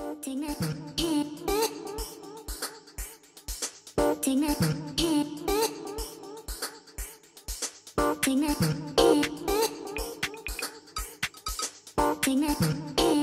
Take me, take me, take me, take me.